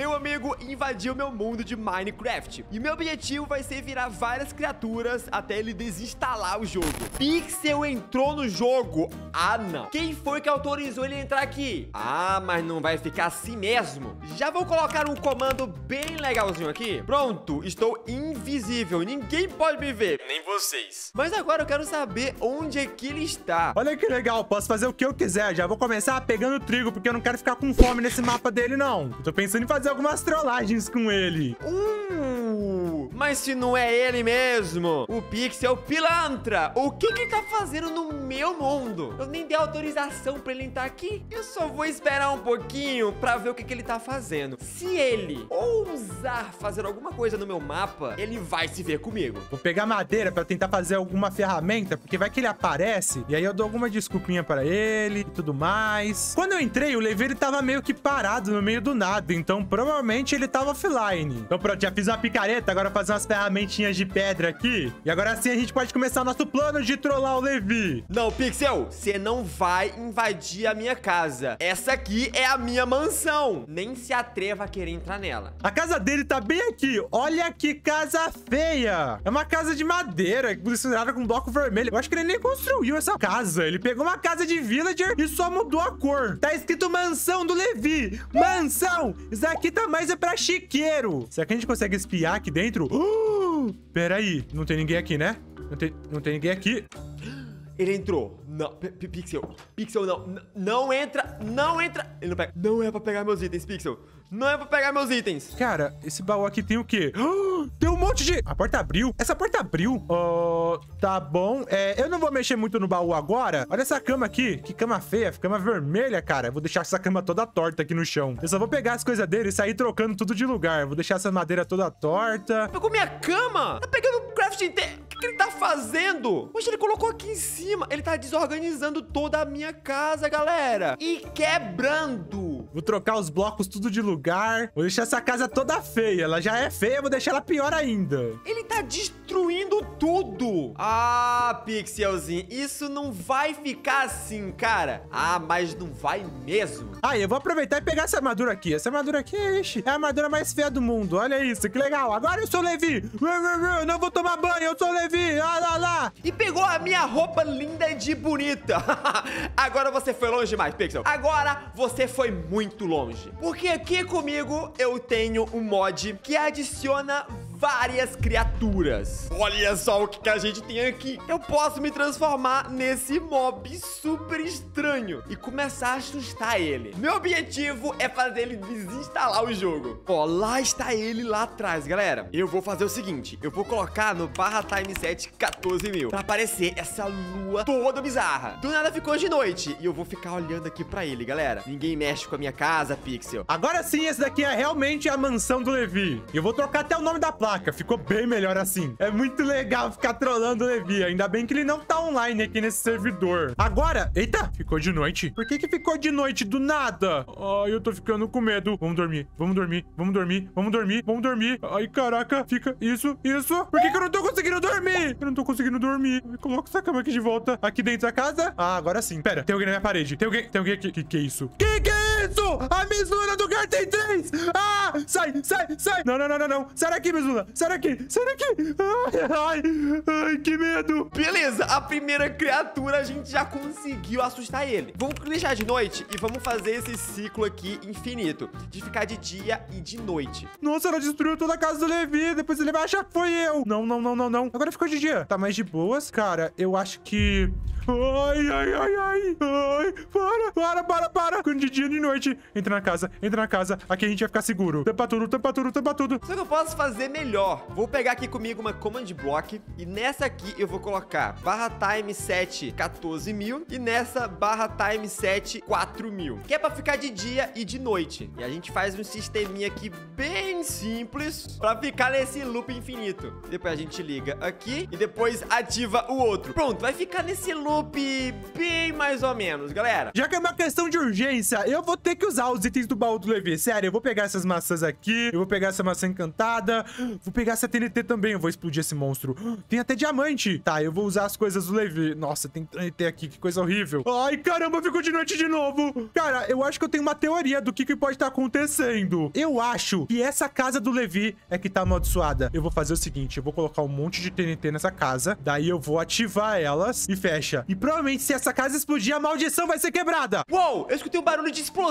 Meu amigo invadiu meu mundo de Minecraft. E meu objetivo vai ser virar várias criaturas até ele desinstalar o jogo. Pixel entrou no jogo. Ah, não. Quem foi que autorizou ele a entrar aqui? Ah, mas não vai ficar assim mesmo. Já vou colocar um comando bem legalzinho aqui. Pronto, estou invisível. Ninguém pode me ver. Nem vocês. Mas agora eu quero saber onde é que ele está. Olha que legal, posso fazer o que eu quiser. Já vou começar pegando trigo, porque eu não quero ficar com fome nesse mapa dele, não. Eu tô pensando em fazer algumas trollagens com ele. Mas se não é ele mesmo, o Pixel pilantra, o que que ele tá fazendo no meu mundo? Eu nem dei autorização pra ele entrar aqui. Eu só vou esperar um pouquinho pra ver o que que ele tá fazendo. Se ele ousar fazer alguma coisa no meu mapa, ele vai se ver comigo. Vou pegar madeira pra tentar fazer alguma ferramenta, porque vai que ele aparece, e aí eu dou alguma desculpinha pra ele e tudo mais. Quando eu entrei, o Levi ele tava meio que parado no meio do nada, então provavelmente ele tava offline. Então pronto, já fiz uma picareta, agora fazer umas ferramentinhas de pedra aqui. E agora sim a gente pode começar o nosso plano de trollar o Levi. Não, Pixel, você não vai invadir a minha casa. Essa aqui é a minha mansão. Nem se atreva a querer entrar nela. A casa dele tá bem aqui. Olha que casa feia. É uma casa de madeira, misturada com bloco vermelho. Eu acho que ele nem construiu essa casa. Ele pegou uma casa de villager e só mudou a cor. Tá escrito mansão do Levi. Mansão. Isso aqui tá mais é pra chiqueiro. Será que a gente consegue espiar aqui dentro? Uh, pera aí. Não tem ninguém aqui, né? Não tem, não tem ninguém aqui. Ele entrou. Não, P Pixel. Pixel, não. N não entra. Não entra. Ele não pega. Não é pra pegar meus itens, Pixel. Não é pra pegar meus itens. Cara, esse baú aqui tem o quê? tem um monte de... A porta abriu. Essa porta abriu. Uh, tá bom. É, eu não vou mexer muito no baú agora. Olha essa cama aqui. Que cama feia. Cama vermelha, cara. Eu vou deixar essa cama toda torta aqui no chão. Eu só vou pegar as coisas dele e sair trocando tudo de lugar. Vou deixar essa madeira toda torta. Pegou minha cama? Tá pegando o craft inteiro. O que ele tá fazendo? Poxa, ele colocou aqui em cima. Ele tá desorganizando toda a minha casa, galera. E quebrando. Vou trocar os blocos tudo de lugar. Vou deixar essa casa toda feia. Ela já é feia, vou deixar ela pior ainda. Ele tá destruindo tudo. Ah, Pixelzinho, isso não vai ficar assim, cara. Ah, mas não vai mesmo. Ah, eu vou aproveitar e pegar essa armadura aqui. Essa armadura aqui, ixi, é a armadura mais feia do mundo. Olha isso, que legal. Agora eu sou Levi. Eu não vou tomar banho, eu sou Levi. Ah, lá, lá. E pegou a minha roupa linda de bonita. Agora você foi longe demais, Pixel. Agora você foi muito longe. Porque aqui comigo eu tenho um mod que adiciona várias criaturas. Olha só o que, que a gente tem aqui. Eu posso me transformar nesse mob super estranho e começar a assustar ele. Meu objetivo é fazer ele desinstalar o jogo. Ó, lá está ele lá atrás, galera. Eu vou fazer o seguinte, eu vou colocar no barra time set 14 mil pra aparecer essa lua toda bizarra. Do nada ficou de noite e eu vou ficar olhando aqui pra ele, galera. Ninguém mexe com a minha casa, Pixel. Agora sim, esse daqui é realmente a mansão do Levi. Eu vou trocar até o nome da placa Ficou bem melhor assim. É muito legal ficar trolando o Levi. Ainda bem que ele não tá online aqui nesse servidor. Agora... Eita, ficou de noite. Por que que ficou de noite do nada? Ai, eu tô ficando com medo. Vamos dormir, vamos dormir, vamos dormir, vamos dormir, vamos dormir. Ai, caraca, fica isso, isso. Por que que eu não tô conseguindo dormir? Eu não tô conseguindo dormir. Coloca essa cama aqui de volta. Aqui dentro da casa. Ah, agora sim. Pera, tem alguém na minha parede. Tem alguém, tem alguém aqui. Que que é isso? Que que é isso? A Mizuna do Gar tem três. Ah, sai, sai, sai. Não, não, não, não, não. Sai daqui, Mizuna. Sai daqui, sai daqui. Ai, ai, ai, que medo. Beleza, a primeira criatura a gente já conseguiu assustar ele. Vamos deixar de noite e vamos fazer esse ciclo aqui infinito. De ficar de dia e de noite. Nossa, ela destruiu toda a casa do Levi. Depois ele vai achar que foi eu. Não, não, não, não, não. Agora ficou de dia. Tá mais de boas? Cara, eu acho que... Ai, ai, ai, ai. Ai, para, para, para, para. Quando de dia e de noite. Entra na casa, entra na casa. Aqui a gente vai ficar seguro. Tampa tudo, tampa tudo, tampa tudo. Só que eu posso fazer melhor. Vou pegar aqui comigo uma command block. E nessa aqui eu vou colocar barra time 7, 14 mil. E nessa barra time 7, 4 mil. Que é pra ficar de dia e de noite. E a gente faz um sisteminha aqui bem simples. Pra ficar nesse loop infinito. Depois a gente liga aqui. E depois ativa o outro. Pronto, vai ficar nesse loop bem mais ou menos, galera. Já que é uma questão de urgência, eu vou ter que usar os itens do baú do Levi. Sério, eu vou pegar essas maçãs aqui. Eu vou pegar essa maçã encantada. Vou pegar essa TNT também. Eu vou explodir esse monstro. Tem até diamante. Tá, eu vou usar as coisas do Levi. Nossa, tem TNT aqui. Que coisa horrível. Ai, caramba, ficou de noite de novo. Cara, eu acho que eu tenho uma teoria do que, que pode estar acontecendo. Eu acho que essa casa do Levi é que tá amaldiçoada. Eu vou fazer o seguinte. Eu vou colocar um monte de TNT nessa casa. Daí eu vou ativar elas e fecha. E provavelmente se essa casa explodir, a maldição vai ser quebrada. Uou, eu escutei um barulho de explosão.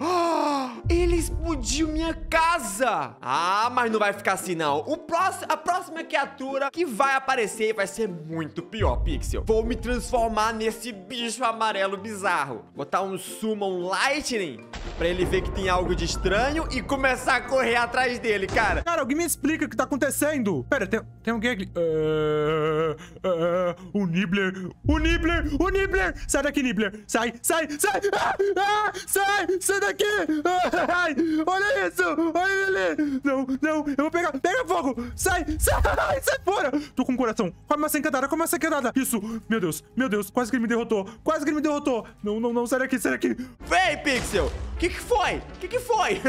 Ah, ele explodiu minha casa. Ah, mas não vai ficar assim, não. O próximo, a próxima criatura que vai aparecer vai ser muito pior, Pixel. Vou me transformar nesse bicho amarelo bizarro. Botar um Summon Lightning pra ele ver que tem algo de estranho e começar a correr atrás dele, cara. Cara, alguém me explica o que tá acontecendo. Pera, tem, tem alguém aqui. Uh, uh, o Nibbler. O Nibbler. O Nibbler. Sai daqui, Nibbler. Sai, sai, sai. Ah, ah, sai, sai daqui. Ai, olha isso. Olha ele. Não, não. Eu vou pegar. Pega fogo. Sai, sai, sai fora. Tô com o coração. Come uma encantada, come uma encantada. Isso. Meu Deus, meu Deus. Quase que ele me derrotou. Quase que ele me derrotou. Não, não, não. Sai daqui, sai daqui. Vem, Pixel. Que que foi? Que que foi?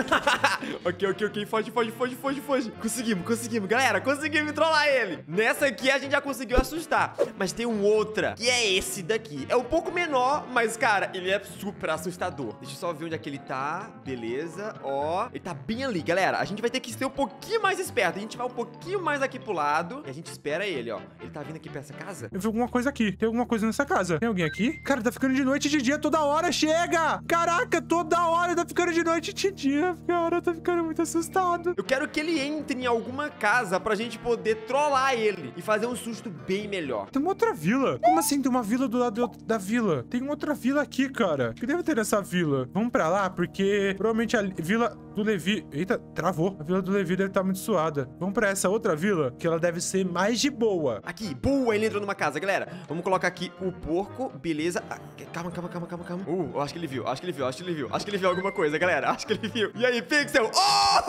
ok, ok, ok. Foge, foge, foge, foge, foge. Conseguimos, conseguimos. Galera, conseguimos trollar ele. Nessa aqui a gente já conseguiu assustar. Mas tem um outra, que é esse daqui. É um pouco menor, mas, cara, ele é super assustador. Deixa eu só ver onde é que ele tá. Beleza, ó. Ele tá bem ali, galera. A gente vai ter que ser um pouquinho mais esperto. A gente vai um pouquinho mais aqui pro lado e a gente espera ele, ó. Ele tá vindo aqui pra essa casa? Eu vi alguma coisa aqui. Tem alguma coisa nessa casa. Tem alguém aqui? Cara, tá ficando de noite e de dia toda hora. Chega! Caraca, toda hora tá ficando de noite e de dia. Cara, eu tô ficando muito assustado. Eu quero que ele entre em alguma casa pra gente poder trollar ele e fazer um susto bem melhor. Tem uma outra vila. Como assim tem uma vila do lado da vila? Tem uma outra vila aqui, cara. O que deve ter nessa vila? Vamos pra lá, porque provavelmente a vila do Levi... Eita, travou. A vila do Levi deve estar muito suada. Vamos pra essa outra vila, que ela deve ser mais de boa. Aqui, boa, ele entrou numa casa, galera. Vamos colocar aqui o porco, beleza. Ah, calma, calma, calma, calma, calma. Uh, eu acho que ele viu, acho que ele viu, acho que ele viu. Acho que ele viu alguma coisa, galera. Acho que ele viu. E aí, Pixel? Oh!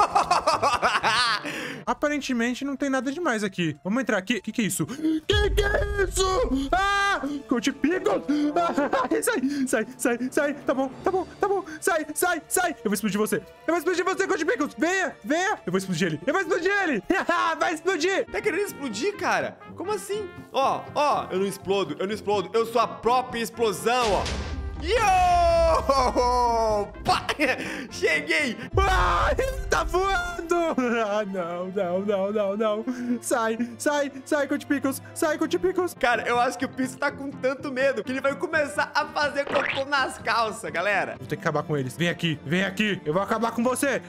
Aparentemente não tem nada demais aqui. Vamos entrar aqui. O que, que é isso? Que que é isso? Ah! Coach Pickle! Ah, sai, sai, sai, sai. Tá bom, tá bom, tá bom. Sai, sai, sai. Eu vou explodir você. Eu vou explodir você, Coach Pickles. Venha, venha. Eu vou explodir ele. Eu vou explodir ele. Vai explodir. Tá querendo explodir, cara? Como assim? Ó, ó, eu não explodo, eu não explodo. Eu sou a própria explosão, ó. Yo! Pá! Cheguei! Ah, ele tá voando! Ah, não, não, não, não, não. Sai, sai, sai, Coach Pickles. Sai, Coach Pickles. Cara, eu acho que o Piso tá com tanto medo que ele vai começar a fazer cocô nas calças, galera. Vou ter que acabar com eles. Vem aqui, vem aqui. Eu vou acabar com você.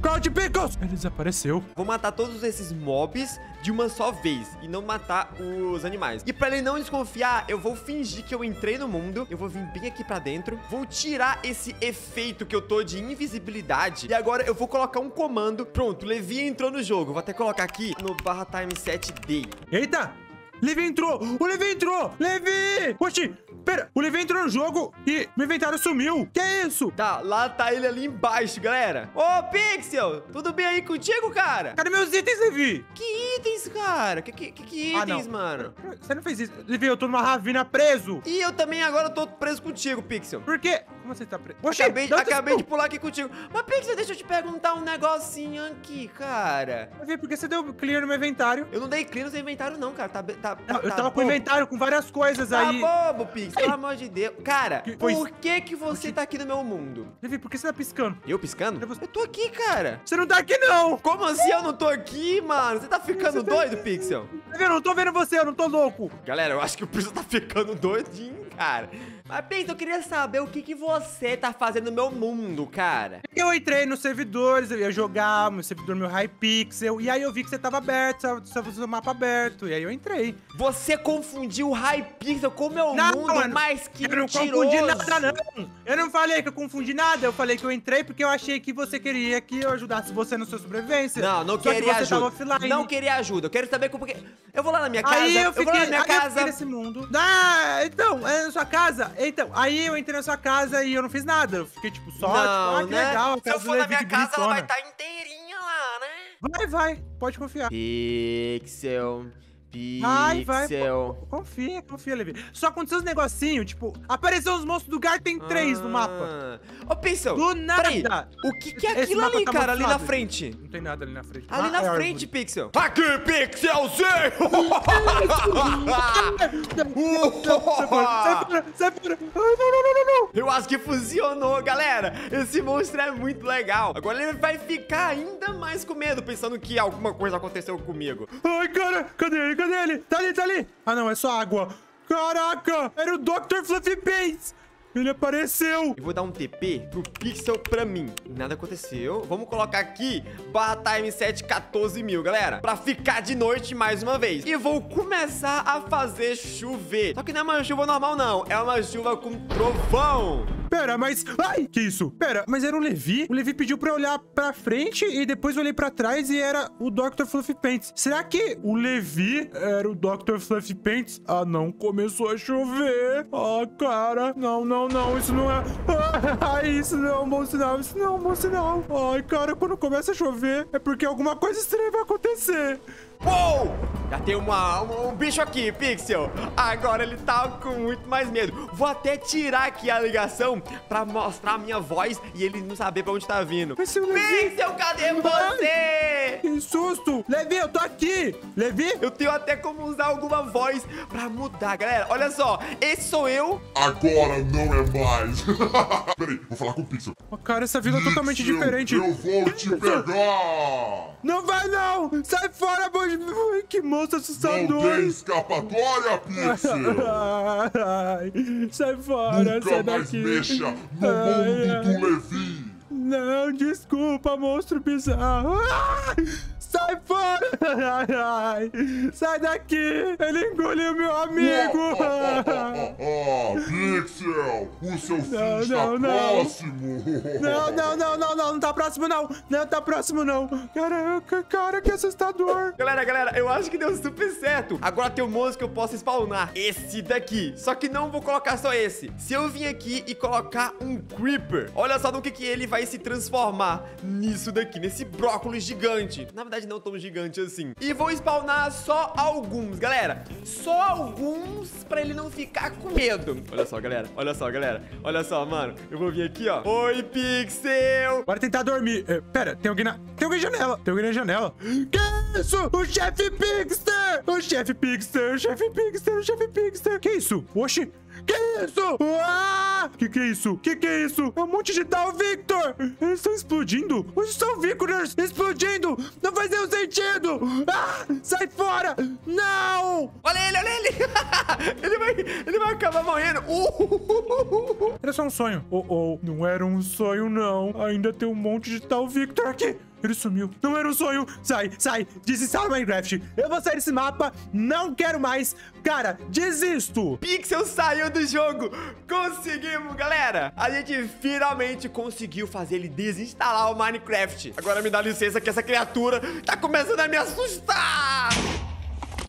Coach Pickles! Ele desapareceu. Vou matar todos esses mobs de uma só vez e não matar os animais. E pra ele não desconfiar, eu vou fingir que eu entrei no mundo, eu vou vir bem aqui pra dentro, vou tirar esse efeito que eu tô de invisibilidade e agora eu vou colocar um comando. Pronto, Levi entrou no jogo. Vou até colocar aqui no barra time set day. Eita! Levi entrou! O Levi entrou! Levi! Oxi! Pera, o Levi entrou no jogo e meu inventário sumiu. Que é isso? Tá, lá tá ele ali embaixo, galera. Ô, Pixel, tudo bem aí contigo, cara? Cadê meus itens, Levi? Que itens, cara? Que, que, que Ah, itens, não. mano? Você não fez isso. Levi, eu tô numa ravina preso. E eu também agora tô preso contigo, Pixel. Por quê? Como você tá preso? Oxi, Acabei, acabei você de pular aqui contigo. Mas, Pixel, deixa eu te perguntar um negocinho aqui, cara. Levi, por que você deu clear no meu inventário? Eu não dei clear no seu inventário, não, cara. Tá, tá, tá, Não, eu tá tava com o bobo. inventário com várias coisas Tá aí. bobo, Pixel, pelo amor de Deus. Cara, Que foi por que que você tá aqui no meu mundo? Levi, por que você tá piscando? Eu piscando? Você? Eu tô aqui, cara. Você não tá aqui, não! Como assim eu não tô aqui, mano? Você tá ficando doido, Pixel? Levi, eu não tô vendo você, eu não tô louco. Galera, eu acho que o Pixel tá ficando doidinho, cara. Mas, Pixel, eu queria saber o que que você tá fazendo no meu mundo, cara. Eu entrei nos servidores, eu ia jogar, meu servidor, meu Hypixel, e aí eu vi que você tava aberto, tava, tava o mapa aberto, e aí eu entrei. Você confundiu o Hypixel com o meu Não, mundo, mano, mas que eu não mentiroso. confundi nada, não. Eu não falei que eu confundi nada, eu falei que eu entrei porque eu achei que você queria que eu ajudasse você na sua sobrevivência. Não, não que queria você ajuda. Não queria ajuda. Eu quero saber como que... Eu vou lá na minha casa, Aí eu vou lá fiquei, na minha aí eu casa. fiquei nesse mundo. Ah, então, é na sua casa. Então, aí eu entrei na sua casa e eu não fiz nada. Eu fiquei, tipo, só, não, tipo, ah, que né? legal. Se eu for na minha casa, ela vai estar inteirinha lá, né? Vai, vai, pode confiar. Pixel, Ai, vai. Pixel. Confia, confia, Levi. Só aconteceu uns negocinhos, tipo, apareceu os monstros do Gar, tem três no mapa. Ah. Ô, Pixel. Do nada. Peraí, o que, que é aquilo ali, tá cara, ali na frente? Não tem nada ali na frente. Ali Ah, na é frente, árvore. Pixel. Aqui, Pixelzinho! Sai fora, sai fora. Ai, não, não, não, Eu acho que funcionou, galera. Esse monstro é muito legal. Agora ele vai ficar ainda mais com medo, pensando que alguma coisa aconteceu comigo. Ai, cara, cadê ele? Cadê ele? Tá ali, tá ali. Ah, não, é só água. Caraca, era o Dr. Fluffy Pants. Ele apareceu. Eu vou dar um TP pro Pixel pra mim. Nada aconteceu. Vamos colocar aqui barra time 7 14 mil, galera. Pra ficar de noite mais uma vez. E vou começar a fazer chover. Só que não é uma chuva normal, não. É uma chuva com trovão. Pera, mas... Ai, que isso? Pera, mas era o Levi? O Levi pediu pra eu olhar pra frente e depois eu olhei pra trás e era o Dr. Fluffy Pants. Será que o Levi era o Dr. Fluffy Pants? Ah, não, começou a chover. Ah, cara, não, não, não, isso não é... Ai, isso não é um bom sinal, isso não é um bom sinal. Ai, cara, quando começa a chover é porque alguma coisa estranha vai acontecer. Uou! Já tem uma, um, um bicho aqui, Pixel. Agora ele tá com muito mais medo. Vou até tirar aqui a ligação pra mostrar a minha voz e ele não saber pra onde tá vindo. Pixel, cadê você? Que susto! Levi, eu tô aqui! Levi? Eu tenho até como usar alguma voz pra mudar, galera. Olha só, esse sou eu. Agora não é mais. Peraí, vou falar com o Pixel. Oh, cara, essa vila é totalmente diferente. Eu vou te pegar. Não vai não! Sai fora, Bud! Ai, Que monstro Não assustador! tem escapatória, Pixel. Ai, sai fora, sai Nunca mais daqui! mexa no mundo do Levi. Não, desculpa, monstro bizarro! Ah! Ai, ai, sai daqui! Ele engoliu meu amigo! Ah, Pixel, o seu fim Não, está não, não. próximo. Não, não, não, não, não, não tá próximo não! Não tá próximo não! Caraca, cara, que assustador! Galera, galera, eu acho que deu super certo. Agora tem um monstro que eu posso spawnar. Esse daqui. Só que não vou colocar só esse. Se eu vir aqui e colocar um Creeper, olha só no que, que ele vai se transformar nisso daqui, nesse brócolis gigante. Na verdade, não tão gigante assim. E vou spawnar só alguns, galera. Só alguns pra ele não ficar com medo. Olha só, galera. Olha só, galera. Olha só, mano. Eu vou vir aqui, ó. Oi, Pixel. Bora tentar dormir. É, pera, tem alguém na. Tem alguém na janela. Tem alguém na janela. Que isso? O chefe Pixter! O chefe Pixter, o chefe Pixter, o chefe Pixter. Que isso? Oxi. Que isso? Ah! Que que é isso? Que que é isso? É um monte de tal Victor! Eles estão explodindo? Onde estão Victors explodindo? Não faz nenhum sentido! Ah! Sai fora! Não! Olha ele, olha ele. ele, vai, ele vai acabar morrendo. Uh! Era só um sonho. Oh, oh. Não era um sonho, não. Ainda tem um monte de tal Victor aqui. Ele sumiu. Não era um sonho. Sai, sai. Desinstala o Minecraft. Eu vou sair desse mapa. Não quero mais. Cara, desisto. Pixel saiu do jogo! Conseguimos, galera! A gente finalmente conseguiu fazer ele desinstalar o Minecraft. Agora me dá licença que essa criatura tá começando a me assustar!